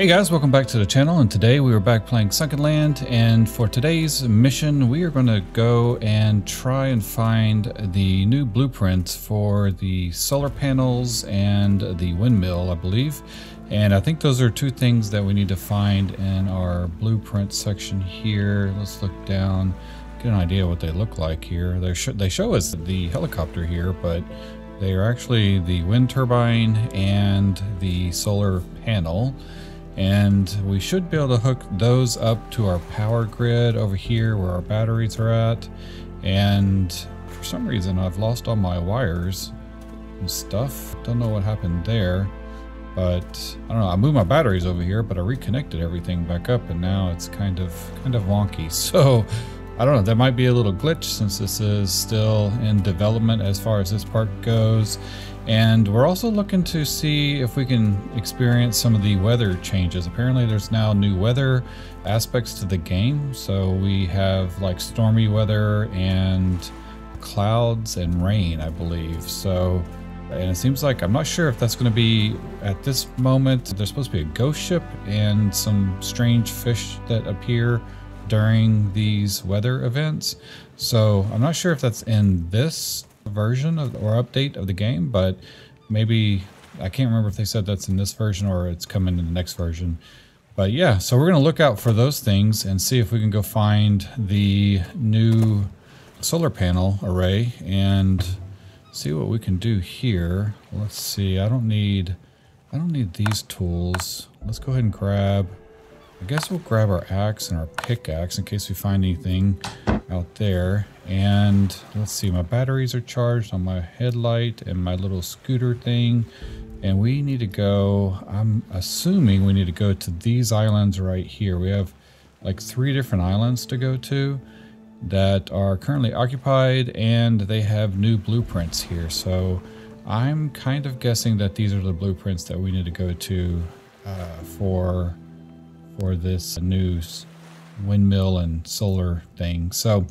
Hey guys, welcome back to the channel and today we are back playing Sunkenland and for today's mission we are going to go and try and find the new blueprints for the solar panels and the windmill I believe and I think those are two things that we need to find in our blueprint section here. Let's look down, get an idea what they look like here. They, sh they show us the helicopter here but they are actually the wind turbine and the solar panel and we should be able to hook those up to our power grid over here where our batteries are at. And for some reason I've lost all my wires and stuff. Don't know what happened there but I don't know. I moved my batteries over here but I reconnected everything back up and now it's kind of kind of wonky. So I don't know. That might be a little glitch since this is still in development as far as this part goes and we're also looking to see if we can experience some of the weather changes. Apparently there's now new weather aspects to the game. So we have like stormy weather and clouds and rain, I believe. So, and it seems like, I'm not sure if that's going to be at this moment. There's supposed to be a ghost ship and some strange fish that appear during these weather events. So I'm not sure if that's in this version of, or update of the game, but maybe I can't remember if they said that's in this version or it's coming in the next version. But yeah, so we're going to look out for those things and see if we can go find the new solar panel array and see what we can do here. Let's see. I don't need I don't need these tools. Let's go ahead and grab I guess we'll grab our axe and our pickaxe in case we find anything out there. And let's see, my batteries are charged on my headlight and my little scooter thing. And we need to go, I'm assuming we need to go to these islands right here. We have like three different islands to go to that are currently occupied and they have new blueprints here. So I'm kind of guessing that these are the blueprints that we need to go to uh, for for this news windmill and solar thing. So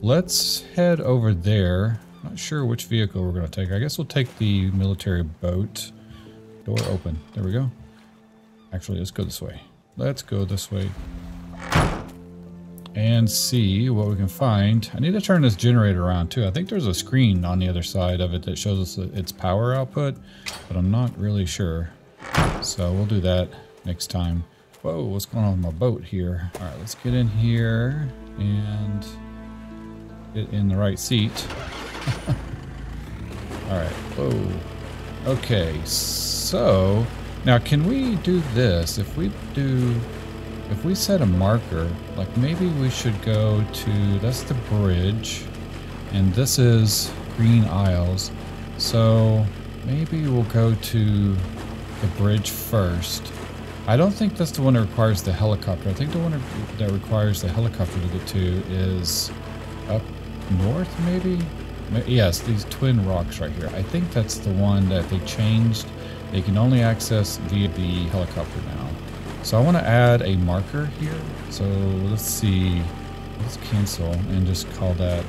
let's head over there. Not sure which vehicle we're going to take. I guess we'll take the military boat. Door open. There we go. Actually, let's go this way. Let's go this way. And see what we can find. I need to turn this generator around too. I think there's a screen on the other side of it that shows us its power output, but I'm not really sure. So we'll do that next time. Whoa, what's going on with my boat here? All right, let's get in here and get in the right seat. All right, whoa. Okay, so now can we do this? If we do, if we set a marker, like maybe we should go to, that's the bridge, and this is Green Isles. So maybe we'll go to the bridge first I don't think that's the one that requires the helicopter. I think the one that requires the helicopter to get to is up north, maybe? Yes, these twin rocks right here. I think that's the one that they changed. They can only access via the helicopter now. So I want to add a marker here. So let's see. Let's cancel and just call that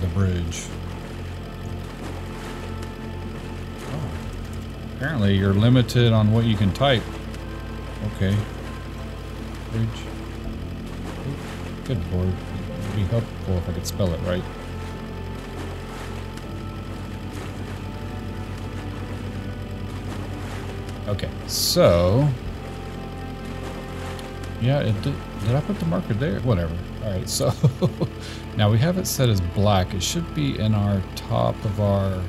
the bridge. Oh. Apparently you're limited on what you can type. Okay. Bridge. Good lord. It'd be helpful if I could spell it right. Okay, so... Yeah, it did, did I put the marker there? Whatever. Alright, so... now we have it set as black. It should be in our top of our, our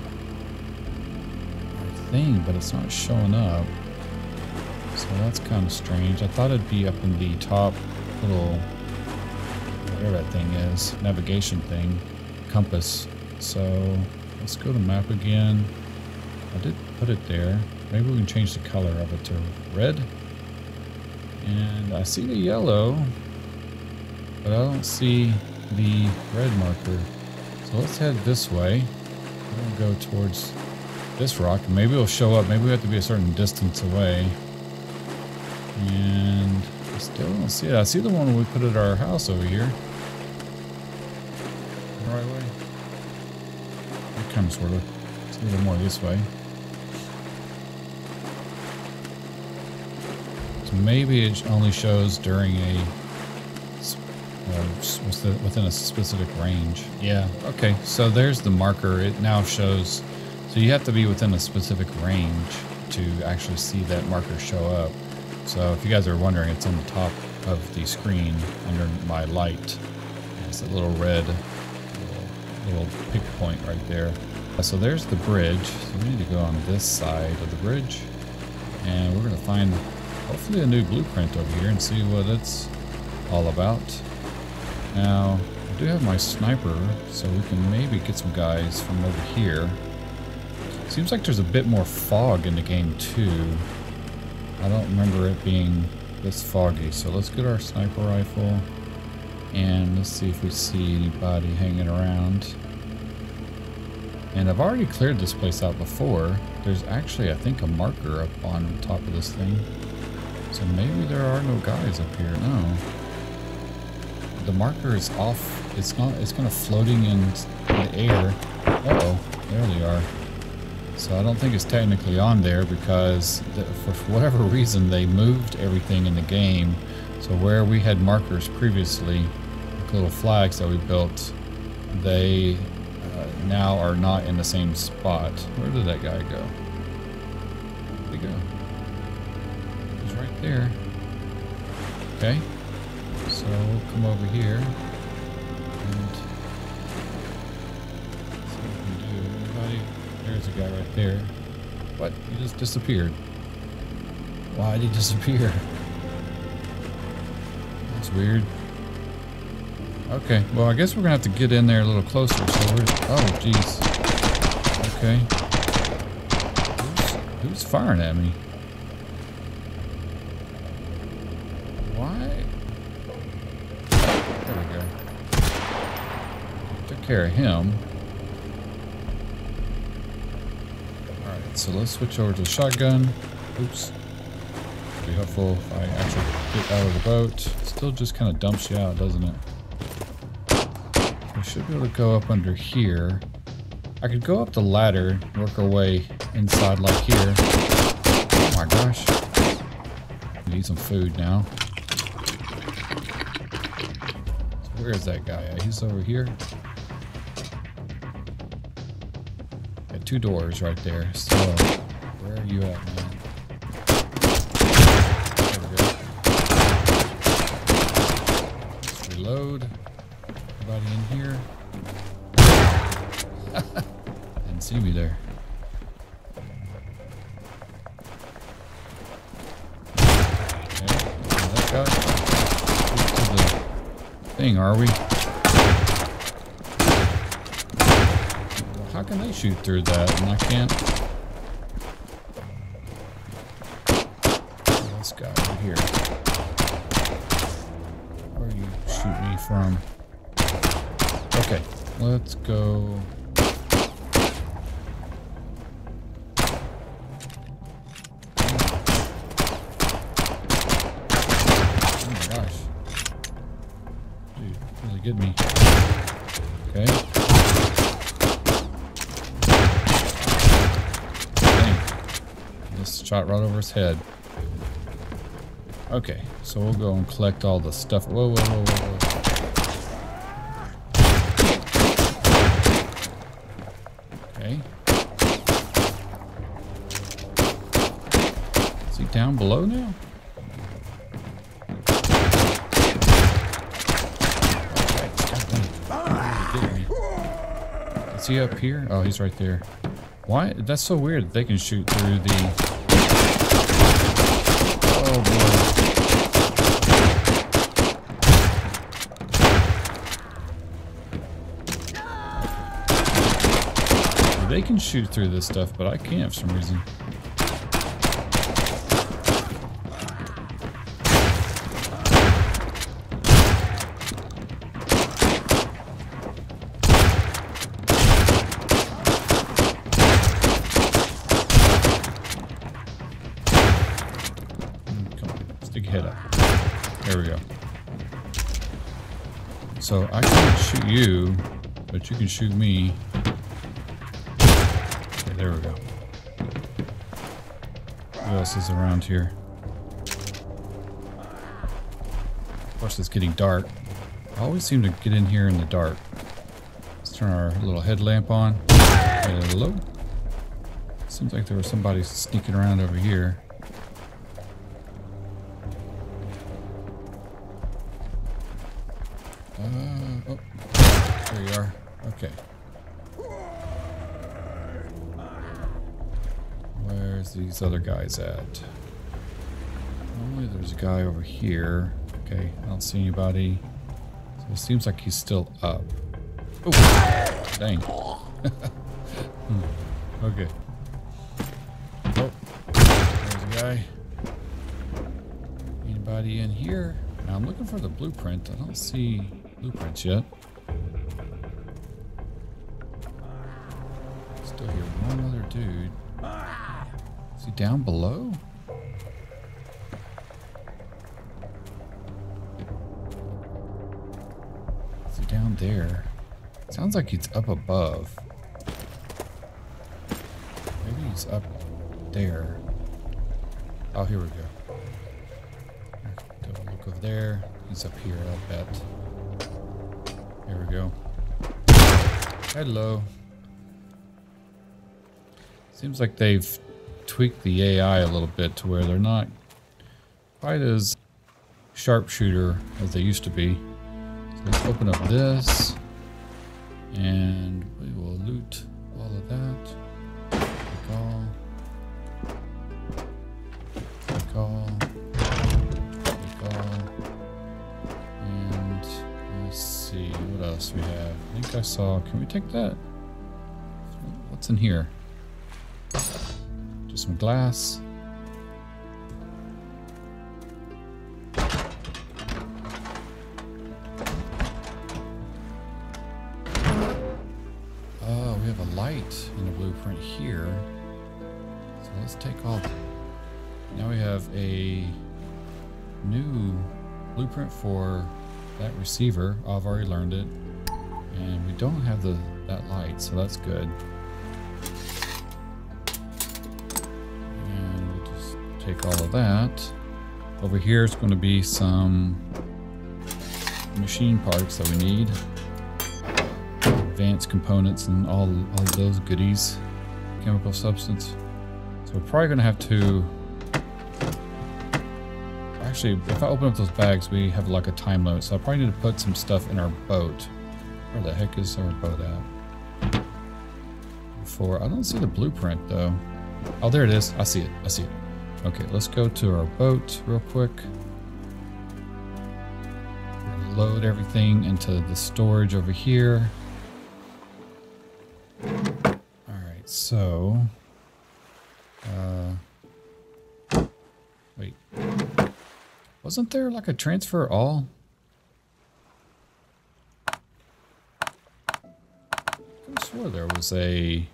thing, but it's not showing up. So that's kind of strange. I thought it'd be up in the top little, whatever that thing is, navigation thing, compass. So let's go to map again. I did put it there. Maybe we can change the color of it to red. And I see the yellow, but I don't see the red marker. So let's head this way. We'll go towards this rock. Maybe it'll show up. Maybe we have to be a certain distance away. And I still don't see it. I see the one we put at our house over here. The right way. Kind of, sort of. It's a little more this way. So maybe it only shows during a uh, within a specific range. Yeah, okay, so there's the marker. It now shows, so you have to be within a specific range to actually see that marker show up. So if you guys are wondering, it's on the top of the screen under my light. It's a little red little, little pick point right there. Uh, so there's the bridge. So we need to go on this side of the bridge. And we're going to find hopefully a new blueprint over here and see what it's all about. Now, I do have my sniper, so we can maybe get some guys from over here. Seems like there's a bit more fog in the game too. I don't remember it being this foggy, so let's get our sniper rifle and let's see if we see anybody hanging around. And I've already cleared this place out before. There's actually, I think, a marker up on top of this thing. So maybe there are no guys up here. No. The marker is off. It's not, it's kind of floating in the air. Uh oh there they are. So I don't think it's technically on there because for whatever reason they moved everything in the game. So where we had markers previously, like little flags that we built, they uh, now are not in the same spot. Where did that guy go? Where'd he go? He's right there. Okay. So we'll come over here There's a guy right there. What? He just disappeared. Why did he disappear? That's weird. Okay, well, I guess we're gonna have to get in there a little closer. So we're. Oh, jeez. Okay. Who's, who's firing at me? Why? There we go. Took care of him. Alright, so let's switch over to the shotgun. Oops. Be helpful if I actually get out of the boat. Still just kind of dumps you out, doesn't it? We should be able to go up under here. I could go up the ladder, work our way inside like here. Oh my gosh. Need some food now. So where is that guy? He's over here. Two doors right there. So, where are you at, man? Reload anybody in here? Didn't see me there. Okay, the thing, are we? How can they shoot through that and I can't? Shot right over his head. Okay, so we'll go and collect all the stuff. Whoa, whoa, whoa, whoa, whoa. down below now? Is he up here? Oh, he's right there. Why? That's so weird. They can shoot through the... They can shoot through this stuff, but I can't for some reason. Hmm, come, stick a hit up. There we go. So I can't shoot you, but you can shoot me. around here. Of course, it's getting dark. I always seem to get in here in the dark. Let's turn our little headlamp on. Hello? Seems like there was somebody sneaking around over here. These other guys at? Only there's a guy over here. Okay, I don't see anybody. So it seems like he's still up. Oh, dang. hmm. Okay. Oh, there's a guy. Anybody in here? Now I'm looking for the blueprint. I don't see blueprints yet. Still hear one other dude. He down below? Is he down there? Sounds like he's up above. Maybe he's up there. Oh, here we go. Double look over there. He's up here, I'll bet. Here we go. Hello. Seems like they've tweaked the AI a little bit to where they're not quite as sharpshooter as they used to be. So let's open up this and we will loot all of that. Take all. Take all. Take all. And let's see what else we have. I think I saw. Can we take that? What's in here? Some glass. Oh, we have a light in the blueprint here. So let's take all. Now we have a new blueprint for that receiver. Oh, I've already learned it. And we don't have the that light, so that's good. Take all of that. Over here is going to be some machine parts that we need. Advanced components and all, all those goodies. Chemical substance. So we're probably going to have to... Actually, if I open up those bags, we have like a time limit. So I probably need to put some stuff in our boat. Where the heck is our boat at? Before, I don't see the blueprint though. Oh, there it is. I see it. I see it. Okay, let's go to our boat real quick. Load everything into the storage over here. Alright, so... Uh, wait. Wasn't there like a transfer all? I swore there was a...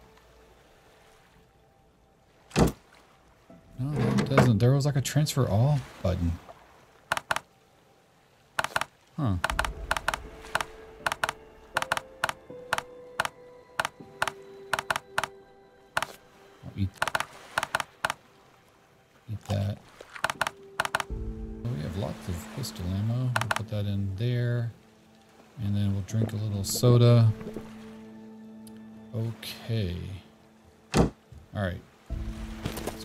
No, that doesn't. There was like a transfer all button. Huh. Eat, that. Oh, we have lots of pistol ammo. Put that in there. And then we'll drink a little soda. Okay. Alright. Let's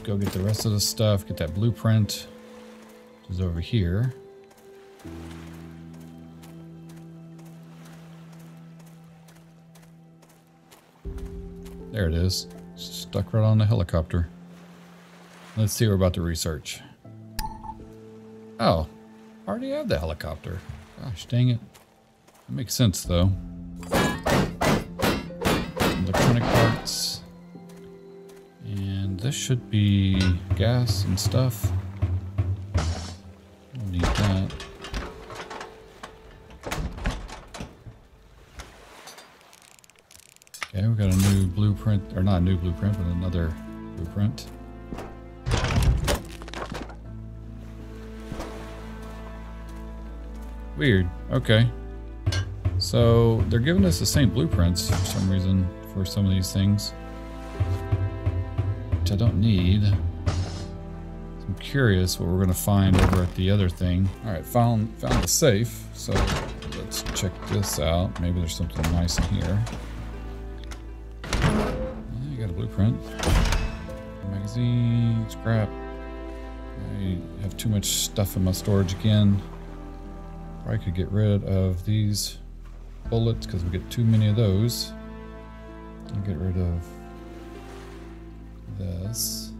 go get the rest of the stuff. Get that blueprint. Which is over here. There it is. Stuck right on the helicopter. Let's see what we're about to research. Oh, I already have the helicopter. Gosh, dang it. That makes sense, though. Electronic parts. This should be gas and stuff. We'll need that. Okay, we got a new blueprint, or not a new blueprint, but another blueprint. Weird. Okay. So they're giving us the same blueprints for some reason for some of these things. I don't need. I'm curious what we're going to find over at the other thing. All right, found found the safe. So let's check this out. Maybe there's something nice in here. You got a blueprint. Magazine, scrap. I have too much stuff in my storage again. I could get rid of these bullets because we get too many of those. I'll get rid of this.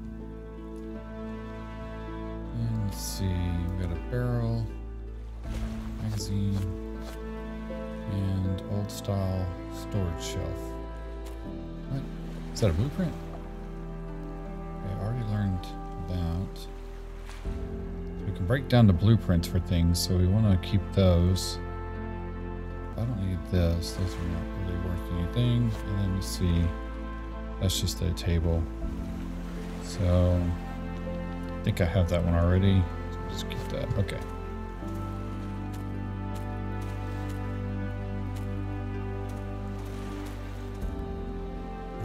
And let's see, we've got a barrel, magazine, and old style storage shelf. What? Is that a blueprint? Okay, I already learned that. We can break down the blueprints for things, so we want to keep those. I don't need this. Those are not really worth anything. And then you see, that's just a table. So, I think I have that one already. Just keep that. Okay.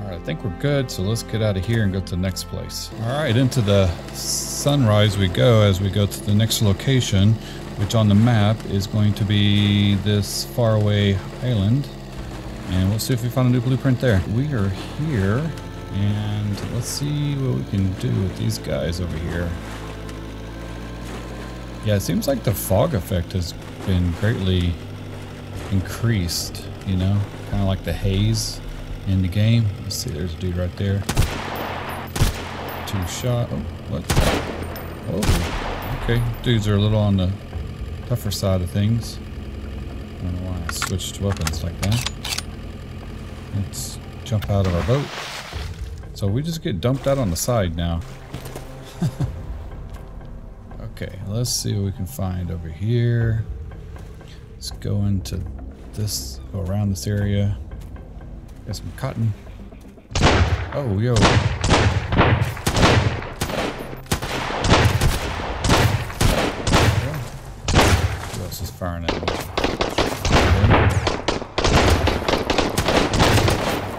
Alright, I think we're good, so let's get out of here and go to the next place. Alright, into the sunrise we go as we go to the next location, which on the map is going to be this faraway island. And we'll see if we find a new blueprint there. We are here, and let's see what we can do with these guys over here. Yeah, it seems like the fog effect has been greatly increased, you know? Kind of like the haze in the game. Let's see, there's a dude right there. Two shot. Oh, what? Oh, okay. Dudes are a little on the tougher side of things. I don't know why I switched weapons like that. Let's jump out of our boat. So we just get dumped out on the side now. okay, let's see what we can find over here. Let's go into this, go around this area. Got some cotton. Oh, yo. Who else is firing at me? Okay.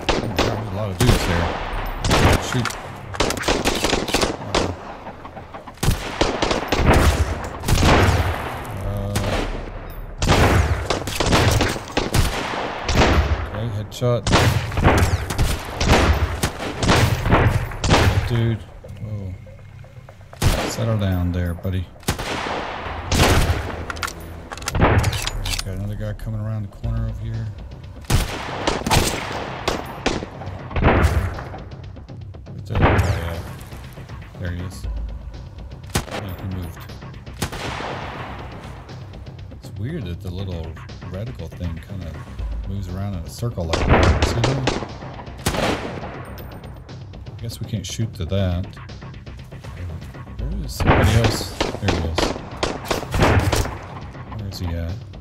Oh, there's a lot of dudes there. Shoot. Uh, Okay, headshot. Dude. Whoa. Settle down there, buddy. Got another guy coming around the corner over here. Where's the other guy at? There he is. Yeah, he moved. It's weird that the little reticle thing kind of moves around in a circle like that. See that? I guess we can't shoot to that. There is somebody else. There he is. Where is he at?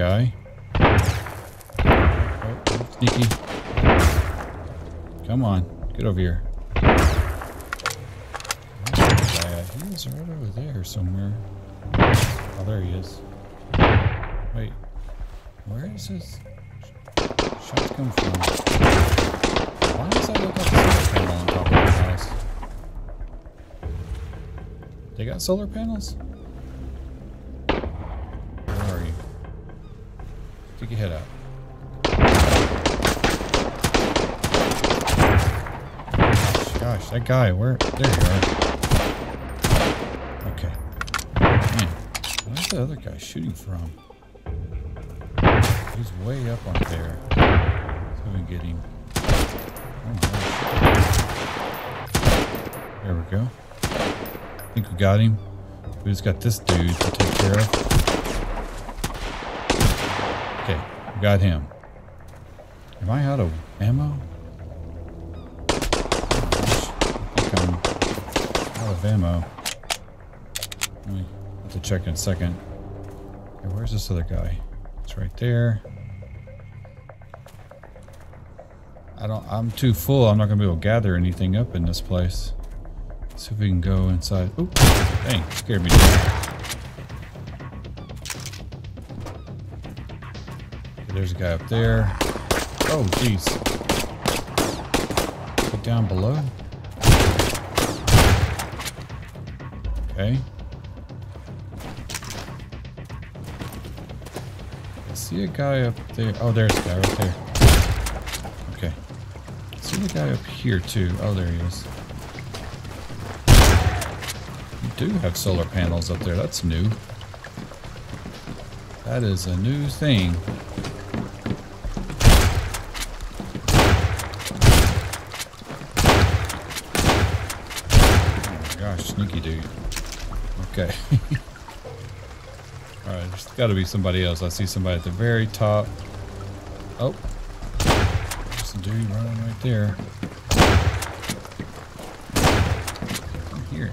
Guy. Oh, sneaky. Come on, get over here. Where's that guy at? He is right over there somewhere. Oh, there he is. Wait, where is his shots come from? Why does that look like a solar panel on top of the house? They got solar panels? Where are you? Stick your head out. Gosh, that guy, where? There you are. Okay. Man, where's the other guy shooting from? He's way up on there. So we can get him. Oh gosh. There we go. I think we got him. We just got this dude to take care of. Okay, we got him. Am I out of ammo? I'm out of ammo. Let me have to check in a second. Where's this other guy? It's right there. I don't I'm too full. I'm not gonna be able to gather anything up in this place. Let's see if we can go inside. Oop, dang, scared me. There's a guy up there. Oh, jeez. Put down below. Okay. I see a guy up there. Oh, there's a guy right there. Okay. I see the guy up here too. Oh, there he is. You do have solar panels up there. That's new. That is a new thing. Oh my gosh, sneaky dude. Okay. Alright, there's got to be somebody else. I see somebody at the very top. Oh. There's a dude running right there. Here.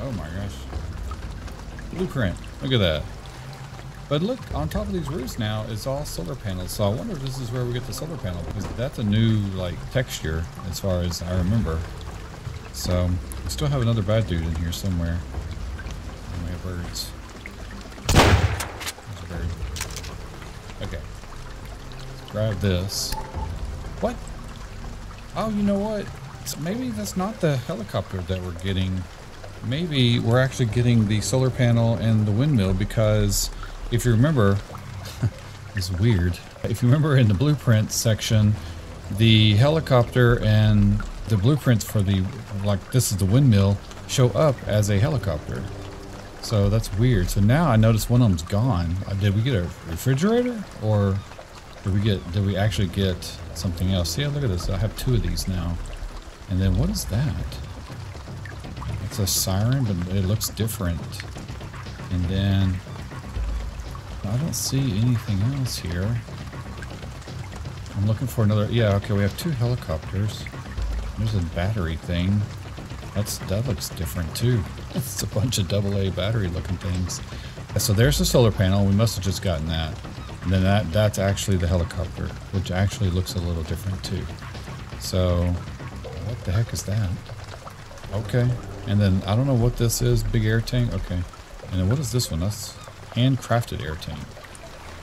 Oh my gosh. Blueprint. Look at that. But look, on top of these roofs now, it's all solar panels. So I wonder if this is where we get the solar panel because that's a new like texture as far as I remember. So we still have another bad dude in here somewhere. And we have birds. A bird. Okay. Let's grab this. What? Oh, you know what? Maybe that's not the helicopter that we're getting. Maybe we're actually getting the solar panel and the windmill because if you remember, it's weird. If you remember in the blueprint section, the helicopter and the blueprints for the, like this is the windmill, show up as a helicopter. So that's weird. So now I notice one of them's gone. Uh, Did we get a refrigerator or did we get, did we actually get something else? See, look at this. I have two of these now. And then what is that? It's a siren, but it looks different. And then I don't see anything else here. I'm looking for another. Yeah, okay, we have two helicopters. There's a battery thing. That's that looks different too. It's a bunch of double A battery looking things. So there's the solar panel. We must have just gotten that. And then that that's actually the helicopter, which actually looks a little different too. So what the heck is that? Okay. And then I don't know what this is. Big air tank. Okay. And then what is this one? That's handcrafted air tank.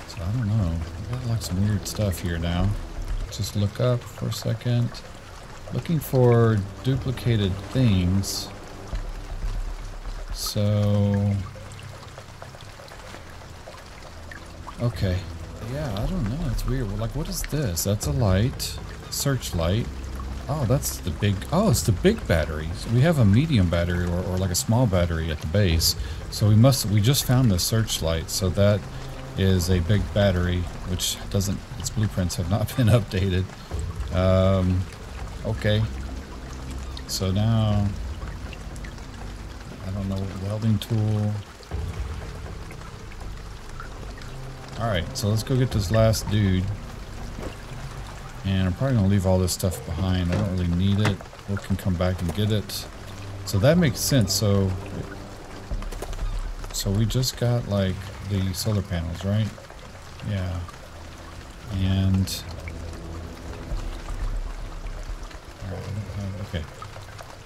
So I don't know. Got like some weird stuff here now. Just look up for a second. Looking for duplicated things. So Okay. Yeah, I don't know. It's weird. Well, like what is this? That's a light. Searchlight. Oh, that's the big... Oh, it's the big battery. So we have a medium battery or, or like a small battery at the base. So we must... We just found the searchlight. So that is a big battery, which doesn't... Its blueprints have not been updated. Um, okay. So now... I don't know. Welding tool. Alright, so let's go get this last dude. And I'm probably going to leave all this stuff behind. I don't really need it. We can come back and get it. So that makes sense. So, so we just got like the solar panels, right? Yeah. And okay.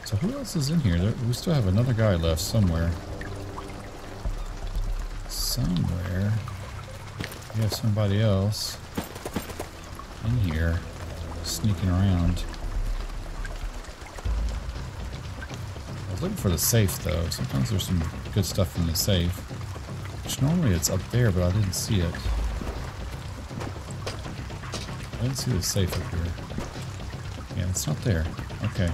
So who else is in here? We still have another guy left somewhere. Somewhere. We have somebody else in here sneaking around. I was looking for the safe though. Sometimes there's some good stuff in the safe. Which normally it's up there, but I didn't see it. I didn't see the safe up here. Yeah, it's not there. Okay.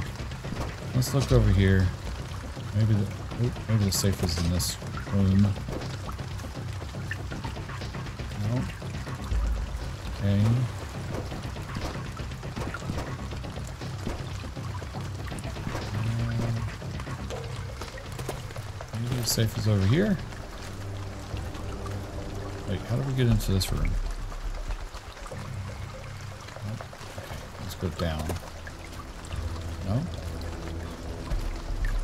Let's look over here. Maybe the oop, maybe the safe is in this room. Safe is over here. Wait, how do we get into this room? Okay, let's go down. No?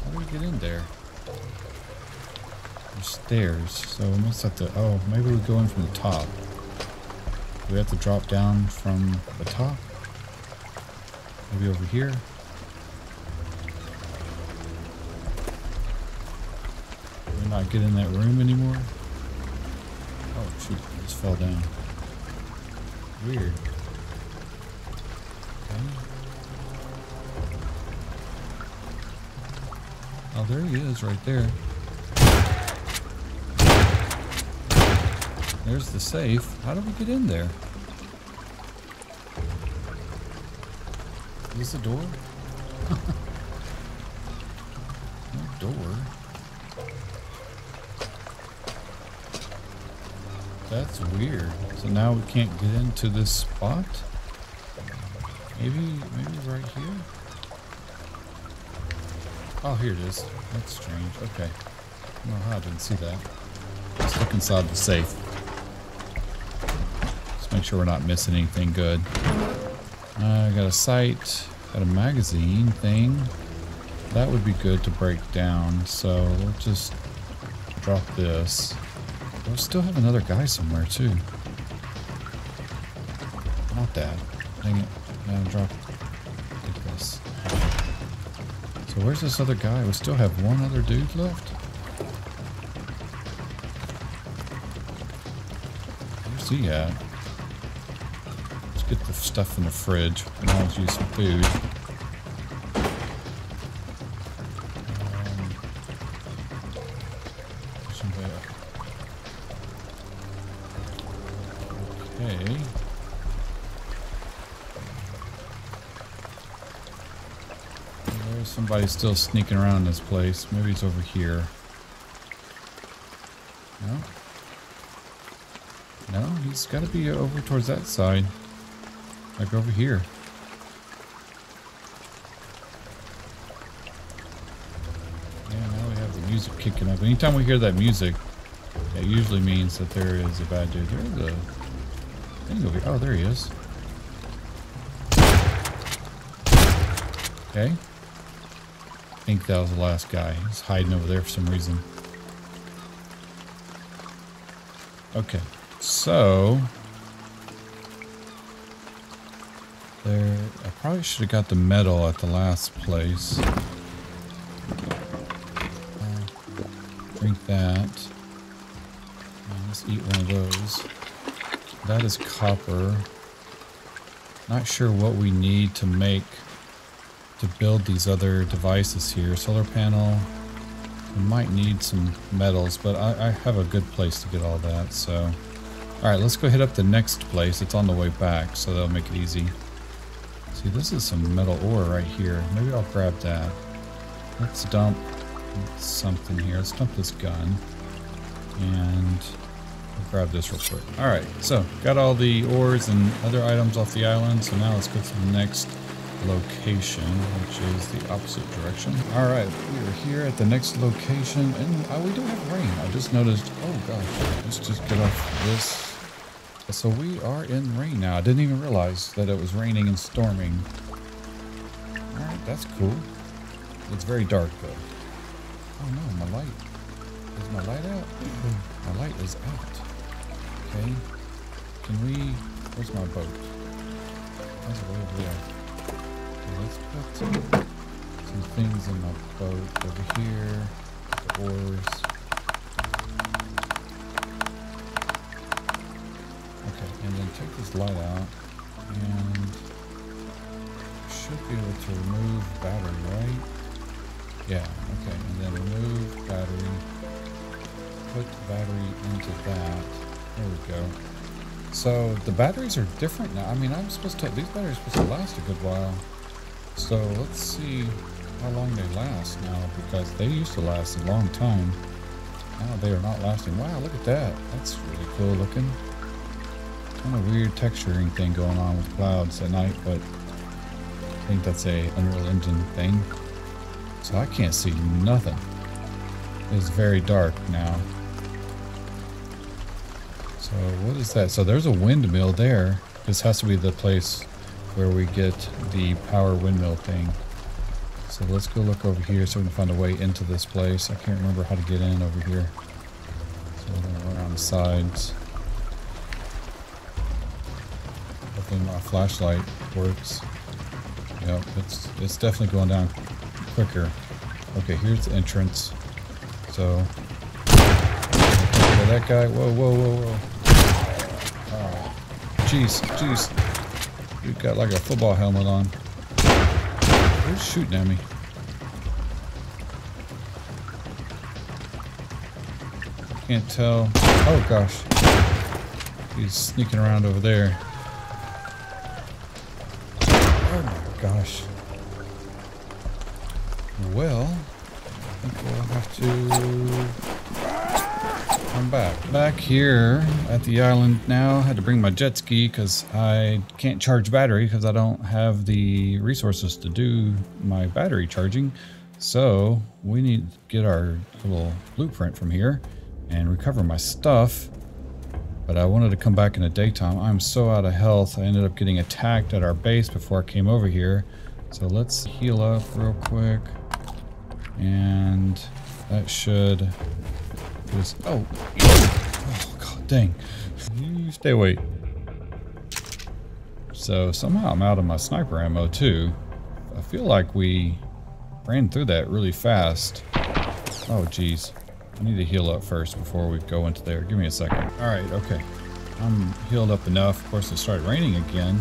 How do we get in there? There's stairs, so we must have to... Oh, maybe we go in from the top. Do we have to drop down from the top? Maybe over here? Not get in that room anymore? Oh shoot, I just fell down. Weird. Okay. Oh, there he is right there. There's the safe. How do we get in there? Is this a door? So now we can't get into this spot? Maybe, maybe right here? Oh, here it is. That's strange. Okay. No, I didn't see that. Let's look inside the safe. Let's make sure we're not missing anything good. I uh, got a sight, got a magazine thing. That would be good to break down, so we'll just drop this. We'll still have another guy somewhere, too. Not that. Dang it. No, drop this. So where's this other guy? We still have one other dude left? Where's he at? Let's get the stuff in the fridge. Now let's use some food. Somebody's still sneaking around this place. Maybe he's over here. No? No, he's got to be over towards that side. Like over here. Yeah, now we have the music kicking up. Anytime we hear that music, it usually means that there is a bad dude. There's a thing over here. Oh, there he is. Okay think that was the last guy. He's hiding over there for some reason. Okay, so... There, I probably should have got the medal at the last place. Uh, drink that. And let's eat one of those. That is copper. Not sure what we need to make to build these other devices here. Solar panel, we might need some metals, but I, I have a good place to get all that, so... Alright, let's go hit up the next place. It's on the way back, so that'll make it easy. See, this is some metal ore right here. Maybe I'll grab that. Let's dump something here. Let's dump this gun. And I'll grab this real quick. Alright, so got all the ores and other items off the island, so now let's go to the next location, which is the opposite direction. All right, we are here at the next location, and uh, we do have rain. I just noticed, oh gosh, let's just get off this. So we are in rain now. I didn't even realize that it was raining and storming. All right, that's cool. It's very dark though. Oh no, my light. Is my light out? My light is out. Okay. Can we, where's my boat? How's it over there? Let's put some, things in my boat over here. The oars. Okay, and then take this light out and should be able to remove battery, right? Yeah, okay, and then remove battery. Put battery into that. There we go. So the batteries are different now. I mean, I'm supposed to, these batteries are supposed to last a good while. So let's see how long they last now because they used to last a long time. Now they are not lasting. Wow, look at that. That's really cool looking. Kind of weird texturing thing going on with clouds at night, but I think that's a Unreal Engine thing. So I can't see nothing. It's very dark now. So what is that? So there's a windmill there. This has to be the place where we get the power windmill thing. So let's go look over here so we can find a way into this place. I can't remember how to get in over here. So we're going to run around the sides. Hopefully my flashlight works. Yep, it's, it's definitely going down quicker. Okay, here's the entrance. So that guy. Whoa, whoa, whoa, whoa. Jeez, jeez. You've got like a football helmet on. Who's shooting at me? Can't tell. Oh gosh. He's sneaking around over there. Oh my gosh. Well, I think we'll have to come back. Back here at the island now. Had to bring my jet ski because I can't charge battery because I don't have the resources to do my battery charging. So we need to get our little blueprint from here and recover my stuff. But I wanted to come back in the daytime. I'm so out of health. I ended up getting attacked at our base before I came over here. So let's heal up real quick. And that should oh, oh god dang. You stay away. So somehow I'm out of my sniper ammo too. I feel like we ran through that really fast. Oh geez. I need to heal up first before we go into there. Give me a second. Alright, okay. I'm healed up enough. Of course, it started raining again.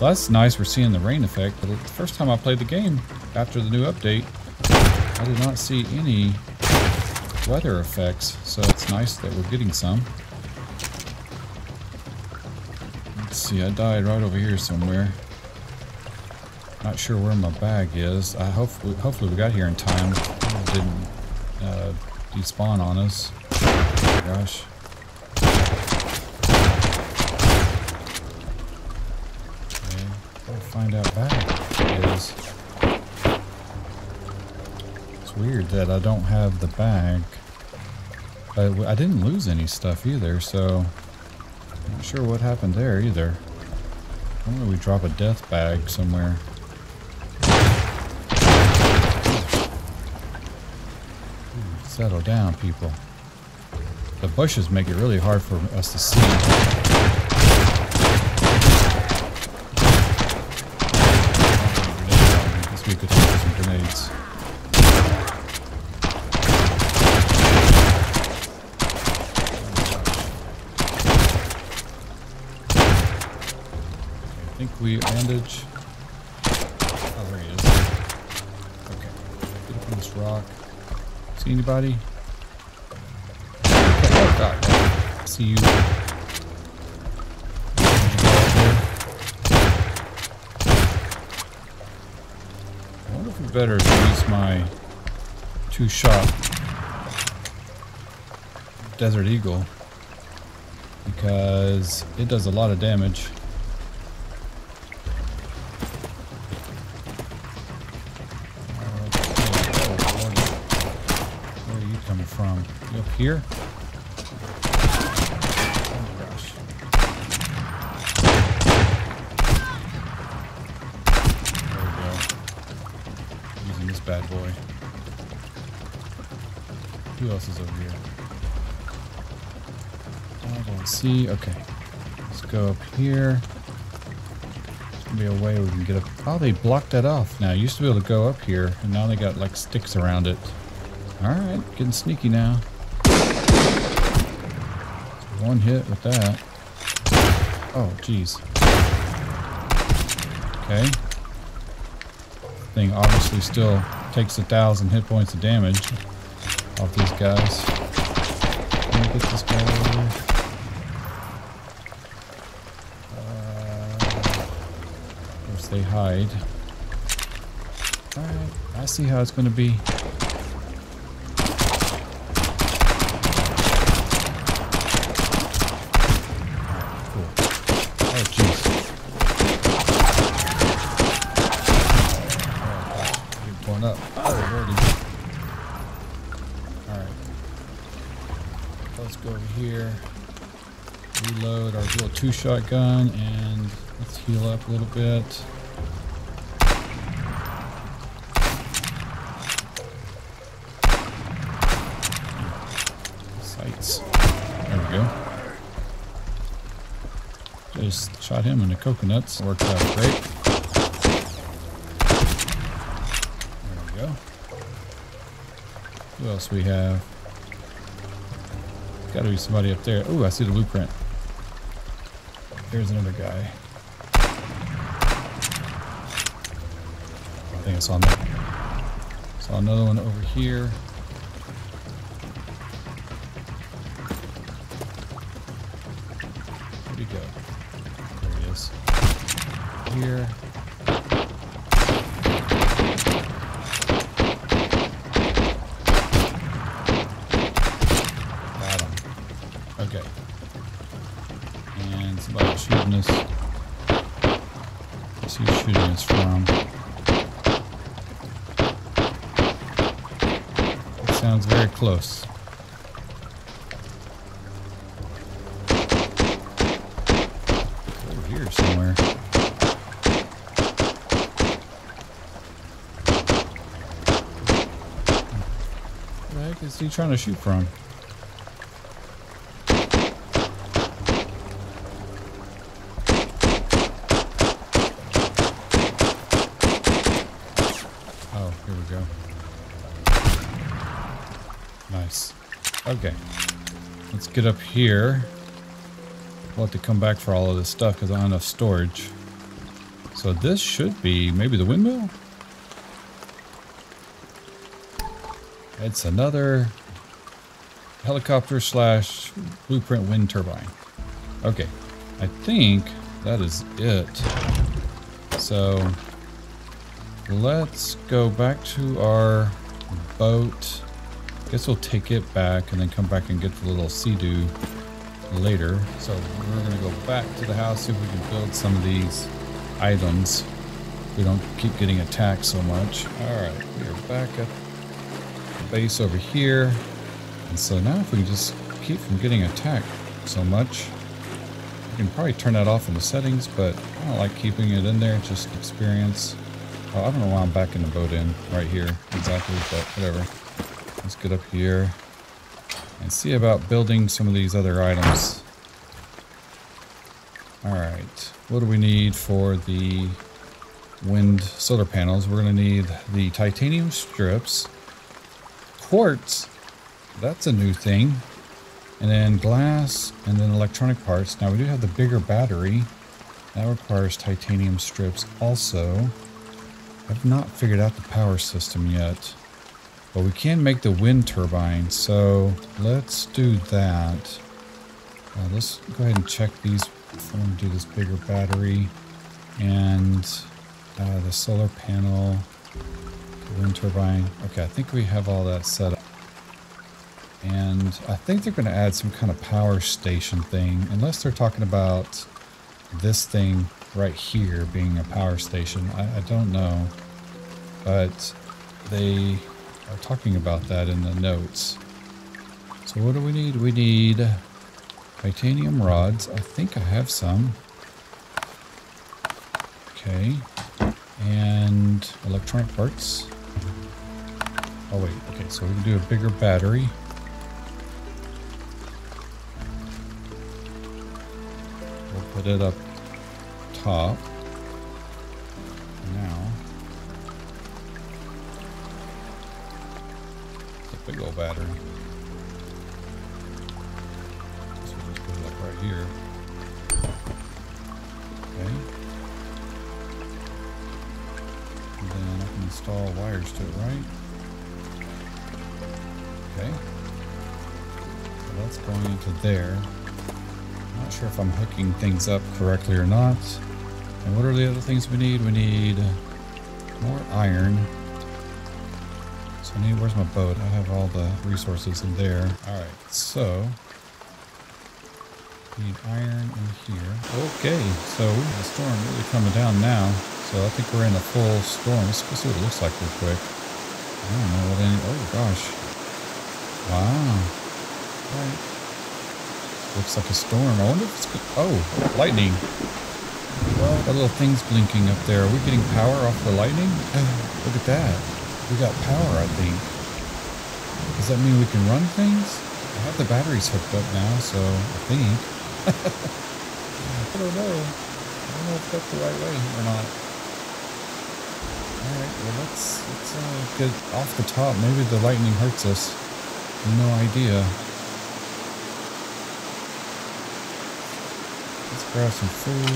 Well, that's nice. We're seeing the rain effect. But the first time I played the game after the new update, I did not see any weather effects. So it's nice that we're getting some. Let's see. I died right over here somewhere. Not sure where my bag is. I hopefully, hopefully we got here in time. It didn't uh, despawn on us. Oh gosh. Okay, gotta find out it is. It's weird that I don't have the bag. I, I didn't lose any stuff either, so I'm not sure what happened there either. Wonder we drop a death bag somewhere. Settle down, people. The bushes make it really hard for us to see. We could throw some grenades. We bandage. Oh, there he is. Okay. Get up on this rock. See anybody? Oh, God. See you. I wonder if we better use my two-shot Desert Eagle because it does a lot of damage. This bad boy. Who else is over here? I don't see. Okay. Let's go up here. There's gonna be a way we can get up. Oh, they blocked that off now. Used to be able to go up here, and now they got like sticks around it. Alright, getting sneaky now. One hit with that. Oh, jeez. Okay. Thing obviously still takes a thousand hit points of damage off these guys. Let me get this guy. Uh, of course, they hide. Alright, I see how it's going to be. Reload our little two-shot gun and let's heal up a little bit. Sights. There we go. Just shot him in the coconuts. Worked out great. There we go. Who else we have? Gotta be somebody up there. Oh, I see the blueprint. There's another guy. I think I saw another. Saw another one over here. Sounds very close. Over here somewhere. Where is he trying to shoot from? Oh, here we go. Nice. Okay. Let's get up here. We'll have to come back for all of this stuff because I don't have enough storage. So this should be maybe the windmill? It's another helicopter slash blueprint wind turbine. Okay. I think that is it. So let's go back to our boat. Guess we'll take it back and then come back and get the little sea-doo later. So we're gonna go back to the house, see if we can build some of these items. We don't keep getting attacked so much. Alright, we are back at the base over here. And so now if we can just keep from getting attacked so much, we can probably turn that off in the settings, but I don't like keeping it in there, just experience. Oh, I don't know why I'm backing the boat in right here exactly, but whatever. Get up here and see about building some of these other items. Alright, what do we need for the wind solar panels? We're going to need the titanium strips, quartz, that's a new thing, and then glass, and then electronic parts. Now we do have the bigger battery, that requires titanium strips also. I've not figured out the power system yet. But we can make the wind turbine, so let's do that. Uh, let's go ahead and check these before we do this bigger battery. And uh, the solar panel, the wind turbine. Okay, I think we have all that set up. And I think they're going to add some kind of power station thing, unless they're talking about this thing right here being a power station. I, I don't know. But they are talking about that in the notes. So what do we need? We need titanium rods. I think I have some. Okay. And electronic parts. Oh wait, okay, so we can do a bigger battery. We'll put it up top. Big old battery. So we'll just put it like right here. Okay. And then I can install wires to it, right? Okay. So that's going into there. Not sure if I'm hooking things up correctly or not. And what are the other things we need? We need more iron. So I need, where's my boat? I have all the resources in there. Alright, so need iron in here. Okay, so the storm really coming down now. So I think we're in a full storm. Let's see what it looks like real quick. I don't know what any, oh gosh. Wow. Alright. Looks like a storm. I wonder if it's, oh, lightning. Well, that little thing's blinking up there. Are we getting power off the lightning? Look at that. We got power, I think. Does that mean we can run things? I have the batteries hooked up now, so I think. I don't know. I don't know if that's the right way or not. Alright, well let's, let's uh, get off the top. Maybe the lightning hurts us. No idea. Let's grab some food.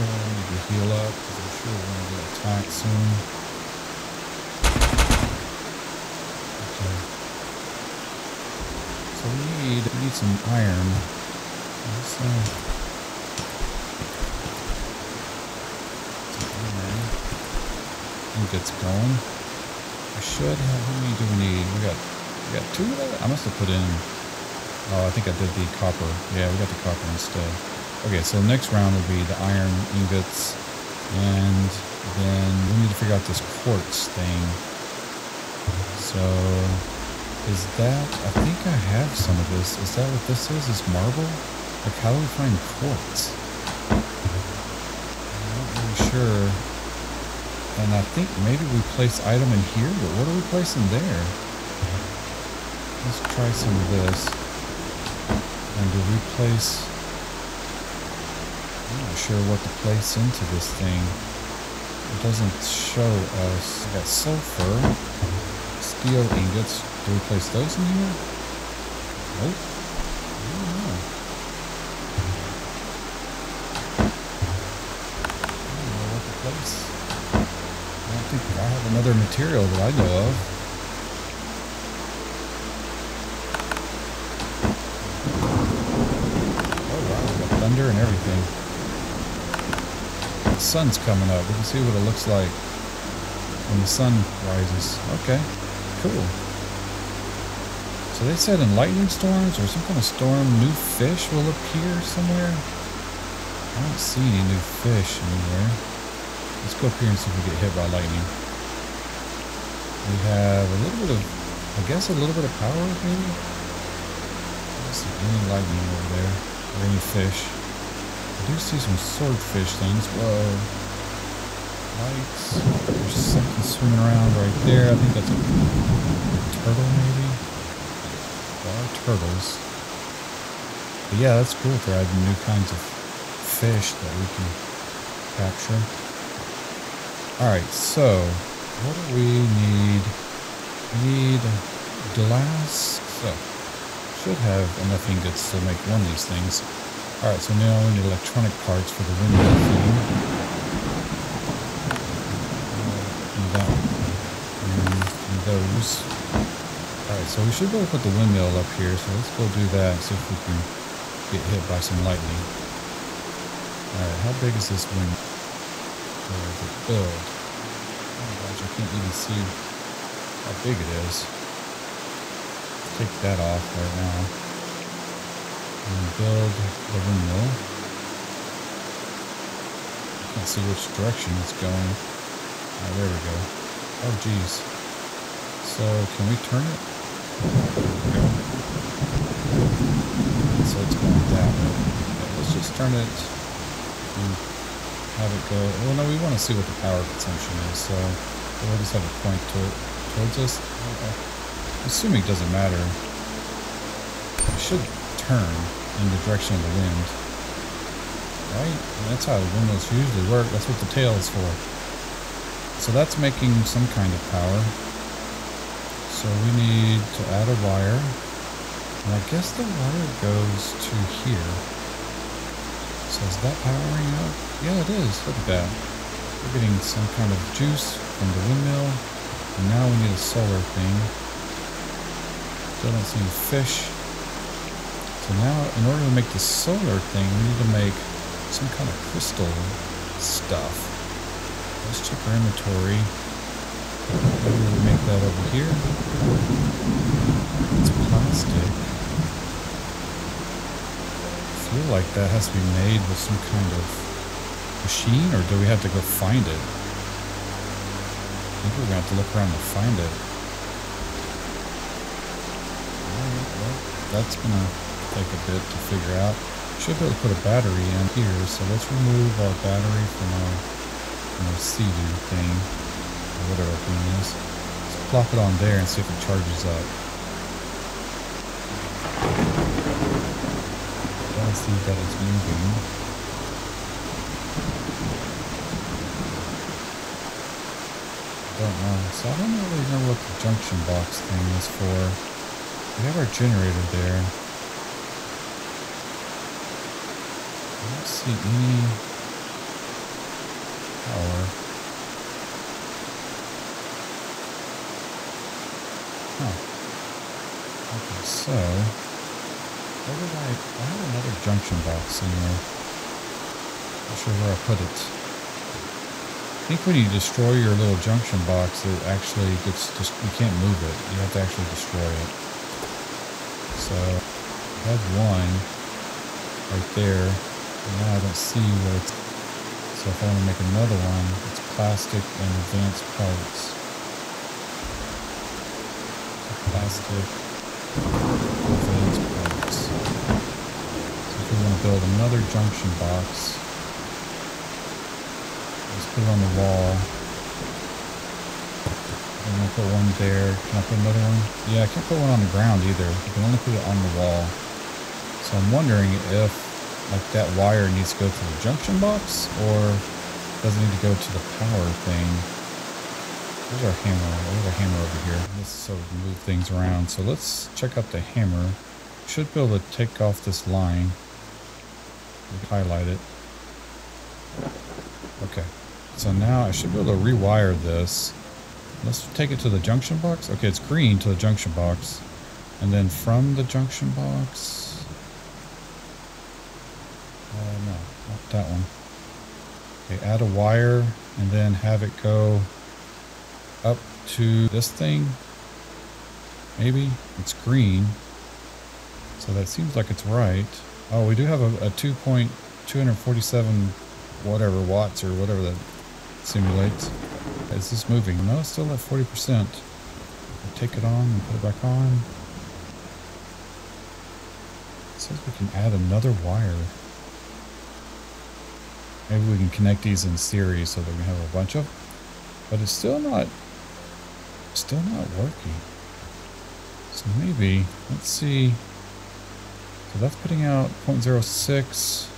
And we go. Heal up we're gonna get attacked soon. Okay. So we need we need some iron. Let's, uh. Ingots going. We should have. How many do we need? We got we got two of. I must have put in. Oh, I think I did the copper. Yeah, we got the copper instead. Okay, so next round will be the iron ingots, and then we need to figure out this quartz thing. So, is that? I think I have some of this. Is that what this is? Is marble? Like, how do we find quartz? I'm not really sure. And I think maybe we place item in here, but what do we place in there? Let's try some of this. And do we place... I'm not sure what to place into this thing. It doesn't show us. We got sulfur, steel ingots. Do we place those in here? Nope. I don't know. I don't know what to place. I don't think I have another material that I know of. Oh and everything. Sun's coming up. We can see what it looks like when the sun rises. Okay, cool. So they said in lightning storms or some kind of storm, new fish will appear somewhere. I don't see any new fish anywhere. Let's go up here and see if we get hit by lightning. We have a little bit of, I guess a little bit of power maybe? I don't see any lightning over there or any fish. Do see some swordfish things. Whoa. Lights. There's something swimming around right there. I think that's a turtle maybe? There are turtles. But yeah, that's cool for adding new kinds of fish that we can capture. Alright, so what do we need? We need glass. So, should have enough ingots to make one of these things. Alright, so now we need electronic parts for the windmill thing. And that and, those. Alright, so we should be able to put the windmill up here, so let's go do that and see if we can get hit by some lightning. Alright, how big is this wind? Where is it? Build. Oh gosh, I can't even see how big it is. Take that off right now. And build the windmill. Can't see which direction it's going. Oh, there we go. Oh, geez. So, can we turn it? Go. So it's going that way. Okay, let's just turn it and have it go. Well, no, we want to see what the power consumption is, so we'll just have it point to it, towards us. Okay. Assuming it doesn't matter. It should turn in the direction of the wind. Right? That's how windmills usually work. That's what the tail is for. So that's making some kind of power. So we need to add a wire. And I guess the wire goes to here. So is that powering up? Yeah, it is. Look at that. We're getting some kind of juice from the windmill. And now we need a solar thing. Still don't see any fish. So now, in order to make the solar thing, we need to make some kind of crystal stuff. Let's check our inventory. Maybe we make that over here. It's plastic. I feel like that has to be made with some kind of machine, or do we have to go find it? I think we're gonna have to look around to find it. Alright, well, that's gonna take a bit to figure out. Should be able to put a battery in here, so let's remove our battery from our, from our Sea-Doo thing, or whatever thing is. Let's plop it on there and see if it charges up. Gotta see that it's moving. Don't know. So I don't really know what the junction box thing is for. We have our generator there. Any power. Huh. Okay, so where did I I have another junction box somewhere. Not sure where I put it. I think when you destroy your little junction box, it actually gets just you can't move it. You have to actually destroy it. So I have one right there. Now I don't see where it's so if I want to make another one, it's plastic and advanced parts plastic advanced parts. So if we want to build another junction box, let's put it on the wall. I'm gonna put one there. Can I put another one? Yeah, I can't put one on the ground either. You can only put it on the wall. So I'm wondering if like that wire needs to go to the junction box or does it need to go to the power thing? There's our hammer. There's our hammer over here. Let's sort of move things around. So let's check out the hammer. Should be able to take off this line. Highlight it. Okay. So now I should be able to rewire this. Let's take it to the junction box. Okay, it's green to the junction box. And then from the junction box... Uh, no, not that one. Okay, add a wire and then have it go up to this thing. Maybe it's green. So that seems like it's right. Oh, we do have a, a 2.247 whatever watts or whatever that simulates. Is this moving? No, it's still at 40%. take it on and put it back on. It says we can add another wire. Maybe we can connect these in series so that we have a bunch of. But it's still not Still not working. So maybe, let's see. So that's putting out 0.06.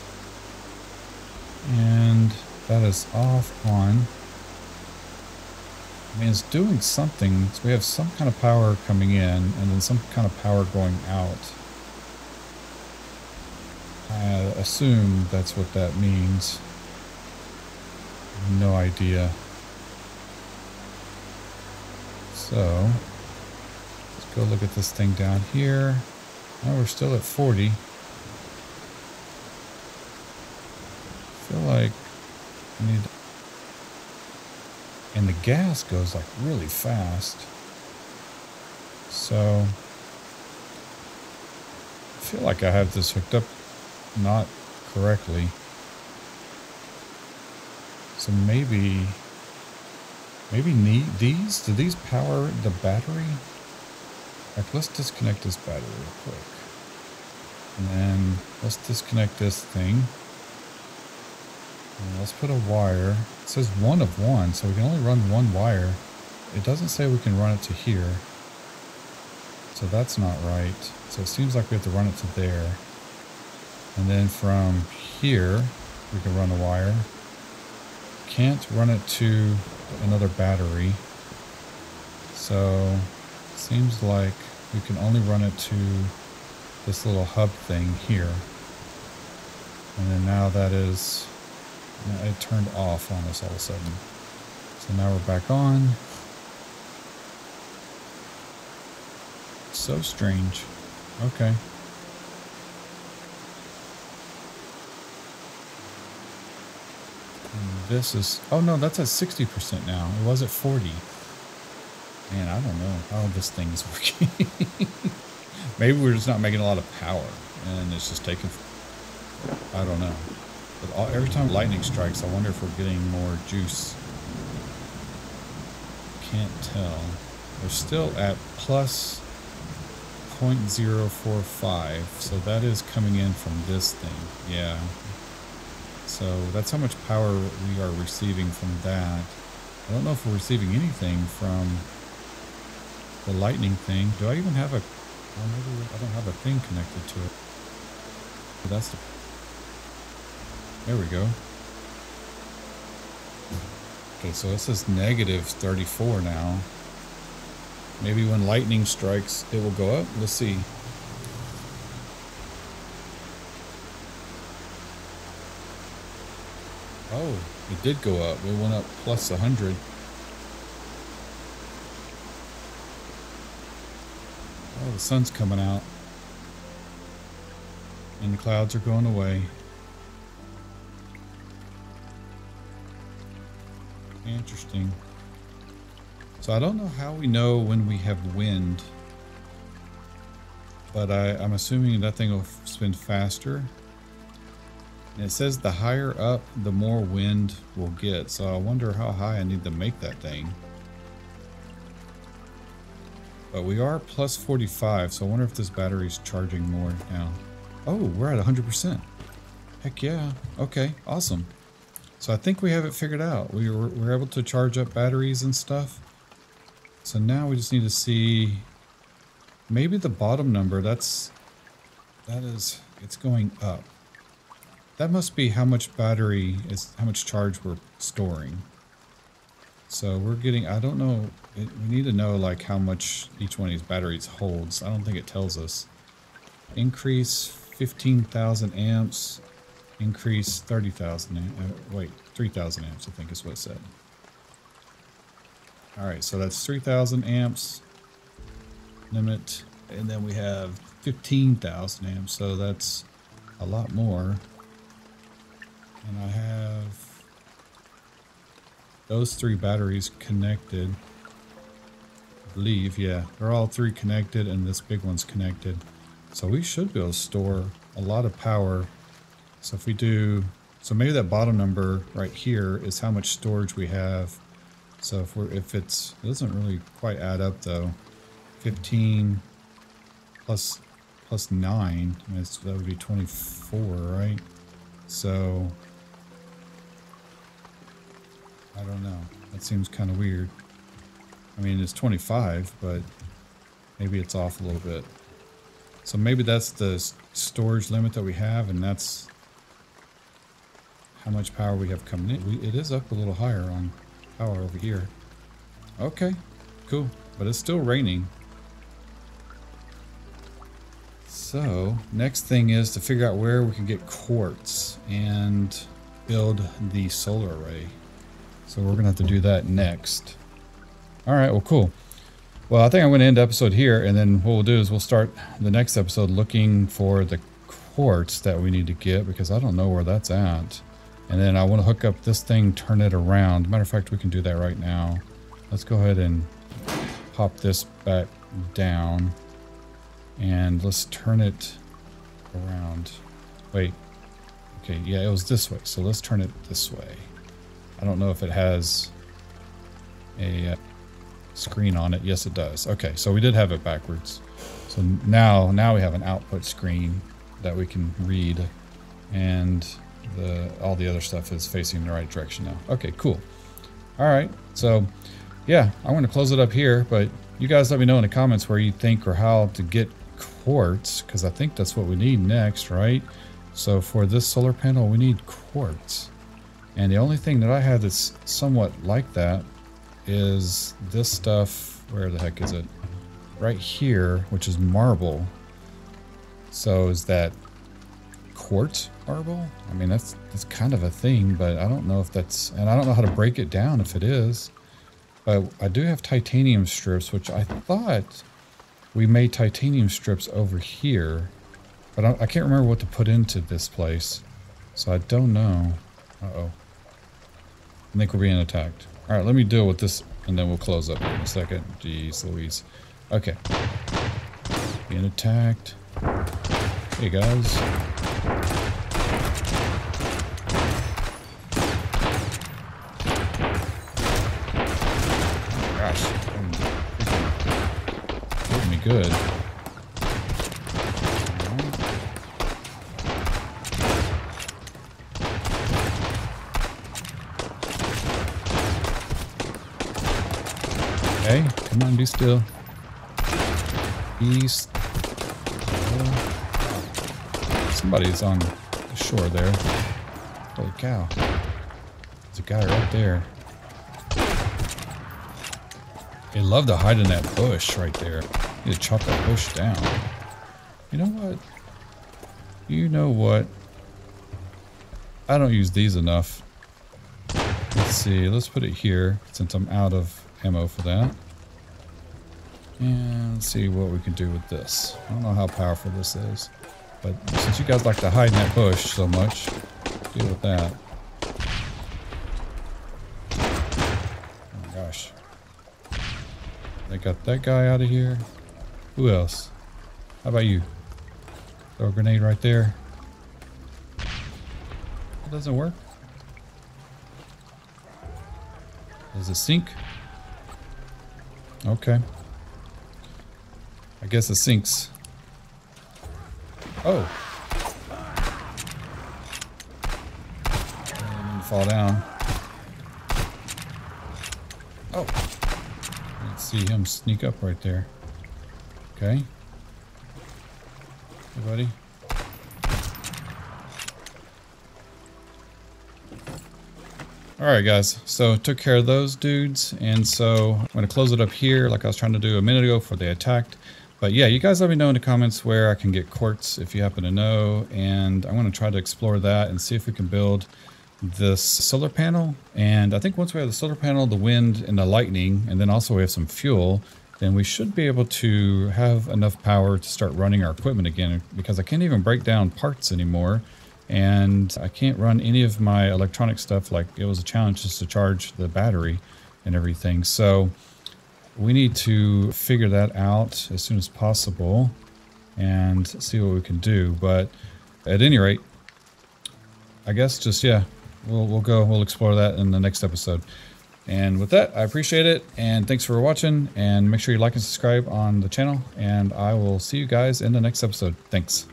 And that is off on. I mean, it's doing something. So we have some kind of power coming in and then some kind of power going out. I assume that's what that means. No idea. So, let's go look at this thing down here. Now we're still at 40. I feel like I need... And the gas goes like really fast. So, I feel like I have this hooked up not correctly. So maybe Maybe need these? Do these power the battery? Like, let's disconnect this battery real quick. And then let's disconnect this thing. And let's put a wire. It says one of one, so we can only run one wire. It doesn't say we can run it to here. So that's not right. So it seems like we have to run it to there. And then from here, we can run a wire. Can't run it to another battery. So seems like we can only run it to this little hub thing here. And then now that is, it turned off on us all of a sudden. So now we're back on. So strange. Okay. This is... Oh, no, that's at 60% now. It was at 40. Man, I don't know how this thing is working. Maybe we're just not making a lot of power, and it's just taking... I don't know. But all, every time lightning strikes, I wonder if we're getting more juice. Can't tell. We're still at plus 0.045, so that is coming in from this thing. Yeah, so that's how much power we are receiving from that. I don't know if we're receiving anything from the lightning thing. Do I even have a... Well, maybe I don't have a thing connected to it. But that's the... There we go. Okay, so this is negative 34 now. Maybe when lightning strikes, it will go up. Let's see. Oh, it did go up. It went up plus 100. Oh, the sun's coming out. And the clouds are going away. Interesting. So I don't know how we know when we have wind. But I, I'm assuming that thing will spin faster. And it says the higher up, the more wind we'll get. So I wonder how high I need to make that thing. But we are plus 45, so I wonder if this battery's charging more now. Oh, we're at 100%. Heck yeah. Okay, awesome. So I think we have it figured out. We were, we're able to charge up batteries and stuff. So now we just need to see maybe the bottom number. That's, that is, it's going up. That must be how much battery is, how much charge we're storing. So we're getting, I don't know, it, we need to know like how much each one of these batteries holds. I don't think it tells us. Increase 15,000 amps, increase 30,000, uh, wait, 3,000 amps I think is what it said. Alright, so that's 3,000 amps limit, and then we have 15,000 amps, so that's a lot more. And I have those three batteries connected. I believe, yeah. They're all three connected and this big one's connected. So we should be able to store a lot of power. So if we do, so maybe that bottom number right here is how much storage we have. So if we're, if it's, it doesn't really quite add up though. 15 plus, plus 9, I mean, that would be 24, right? So I don't know. That seems kind of weird. I mean, it's 25, but maybe it's off a little bit. So maybe that's the storage limit that we have, and that's how much power we have coming in. We, it is up a little higher on power over here. Okay, cool. But it's still raining. So, next thing is to figure out where we can get quartz and build the solar array. So we're going to have to do that next. All right, well, cool. Well, I think I'm going to end episode here, and then what we'll do is we'll start the next episode looking for the quartz that we need to get, because I don't know where that's at. And then I want to hook up this thing, turn it around. Matter of fact, we can do that right now. Let's go ahead and pop this back down. And let's turn it around. Wait. Okay, yeah, it was this way. So let's turn it this way. I don't know if it has a uh, screen on it. Yes, it does. Okay, so we did have it backwards. So now, now we have an output screen that we can read, and the all the other stuff is facing the right direction now. Okay, cool. All right, so yeah, I'm going to close it up here, but you guys let me know in the comments where you think or how to get quartz, because I think that's what we need next, right? So for this solar panel, we need quartz. And the only thing that I have that's somewhat like that is this stuff, where the heck is it? Right here, which is marble. So is that quartz marble? I mean, that's, that's kind of a thing, but I don't know if that's, and I don't know how to break it down if it is. But I do have titanium strips, which I thought we made titanium strips over here. But I, I can't remember what to put into this place. So I don't know. Uh-oh. I think we're being attacked. All right, let me deal with this, and then we'll close up in a second. Jeez Louise. Okay. Being attacked. Hey, guys. Gosh. Hit me good. Okay, come on, be still. Still. Somebody's on the shore there. Holy cow. There's a guy right there. They love to hide in that bush right there. Need to chop that bush down. You know what? You know what? I don't use these enough. Let's see, let's put it here since I'm out of ammo for that. And see what we can do with this. I don't know how powerful this is. But since you guys like to hide in that bush so much, deal with that. Oh my gosh. They got that guy out of here. Who else? How about you? Throw a grenade right there. That doesn't work. Does it sink? Okay. I guess it sinks. Oh. fall down. Oh. Let's see him sneak up right there. Okay. Hey, buddy. Alright guys, so took care of those dudes, and so I'm going to close it up here like I was trying to do a minute ago before they attacked. But yeah, you guys let me know in the comments where I can get quartz if you happen to know, and I'm going to try to explore that and see if we can build this solar panel. And I think once we have the solar panel, the wind, and the lightning, and then also we have some fuel, then we should be able to have enough power to start running our equipment again because I can't even break down parts anymore and I can't run any of my electronic stuff like it was a challenge just to charge the battery and everything. So we need to figure that out as soon as possible and see what we can do. But at any rate, I guess just, yeah, we'll, we'll go, we'll explore that in the next episode. And with that, I appreciate it. And thanks for watching. And make sure you like and subscribe on the channel. And I will see you guys in the next episode. Thanks.